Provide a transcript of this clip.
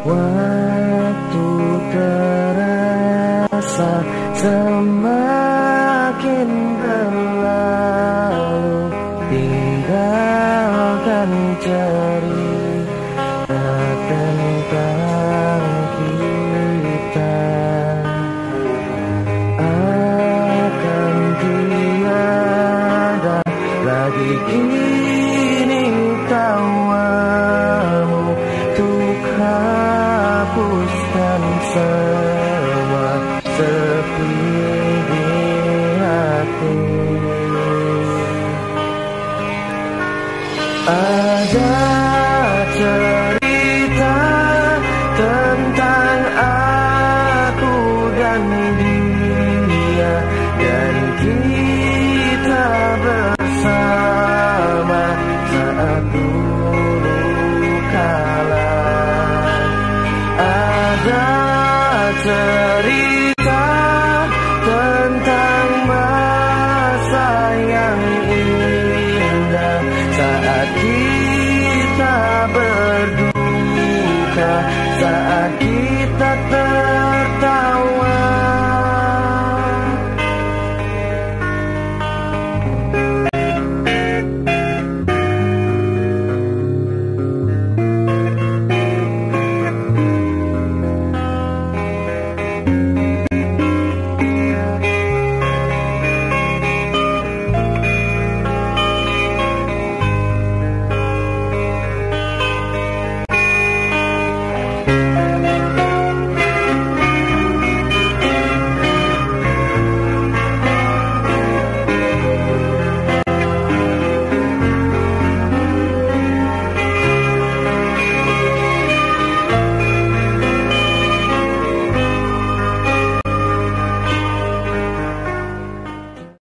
Waktu terasa semakin berlalu Tinggalkan cerita tentang kita. Akan tiada lagi kita. semua sepi di hati Ada cerita tentang aku dan dia dan kita cerita tentang masa yang indah saat kita berduka saat